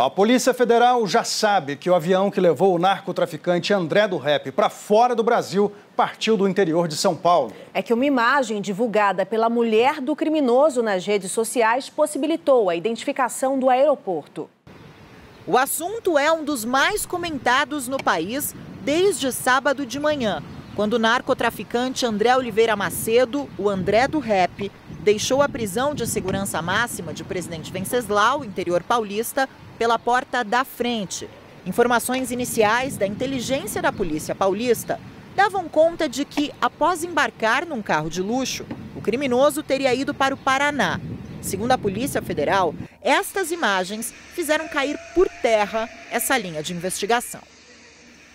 A Polícia Federal já sabe que o avião que levou o narcotraficante André do Rep para fora do Brasil partiu do interior de São Paulo. É que uma imagem divulgada pela mulher do criminoso nas redes sociais possibilitou a identificação do aeroporto. O assunto é um dos mais comentados no país desde sábado de manhã, quando o narcotraficante André Oliveira Macedo, o André do Rep, deixou a prisão de segurança máxima de Presidente Venceslau, interior paulista, pela porta da frente. Informações iniciais da inteligência da Polícia Paulista davam conta de que, após embarcar num carro de luxo, o criminoso teria ido para o Paraná. Segundo a Polícia Federal, estas imagens fizeram cair por terra essa linha de investigação.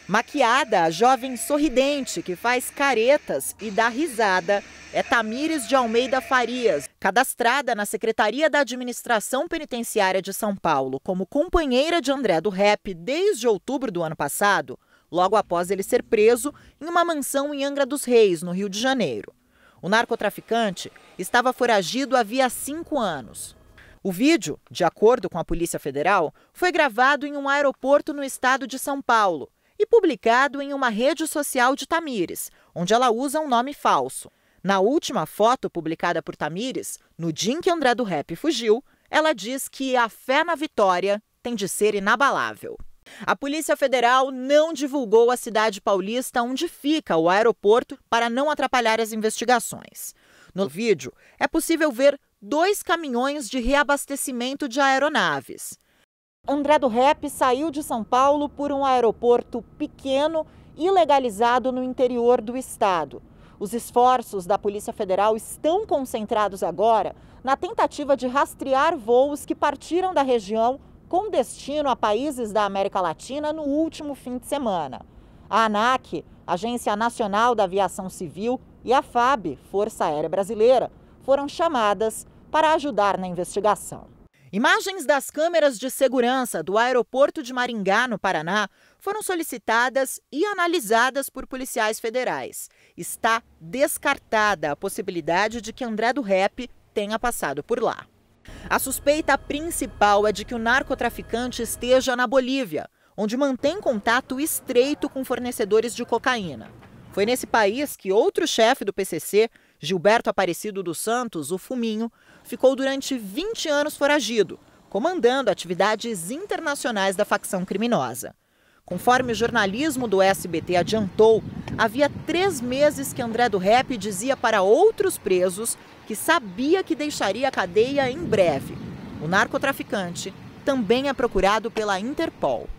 Maquiada, a jovem sorridente que faz caretas e dá risada é Tamires de Almeida Farias, cadastrada na Secretaria da Administração Penitenciária de São Paulo como companheira de André do Rep desde outubro do ano passado, logo após ele ser preso em uma mansão em Angra dos Reis, no Rio de Janeiro. O narcotraficante estava foragido havia cinco anos. O vídeo, de acordo com a Polícia Federal, foi gravado em um aeroporto no estado de São Paulo e publicado em uma rede social de Tamires, onde ela usa um nome falso. Na última foto publicada por Tamires, no dia em que André do Rep fugiu, ela diz que a fé na vitória tem de ser inabalável. A Polícia Federal não divulgou a cidade paulista onde fica o aeroporto para não atrapalhar as investigações. No vídeo, é possível ver dois caminhões de reabastecimento de aeronaves. André do Rep saiu de São Paulo por um aeroporto pequeno e legalizado no interior do estado. Os esforços da Polícia Federal estão concentrados agora na tentativa de rastrear voos que partiram da região com destino a países da América Latina no último fim de semana. A ANAC, Agência Nacional da Aviação Civil, e a FAB, Força Aérea Brasileira, foram chamadas para ajudar na investigação. Imagens das câmeras de segurança do aeroporto de Maringá, no Paraná, foram solicitadas e analisadas por policiais federais. Está descartada a possibilidade de que André do Rep tenha passado por lá. A suspeita principal é de que o narcotraficante esteja na Bolívia, onde mantém contato estreito com fornecedores de cocaína. Foi nesse país que outro chefe do PCC, Gilberto Aparecido dos Santos, o Fuminho, ficou durante 20 anos foragido, comandando atividades internacionais da facção criminosa. Conforme o jornalismo do SBT adiantou, havia três meses que André do Rep dizia para outros presos que sabia que deixaria a cadeia em breve. O narcotraficante também é procurado pela Interpol.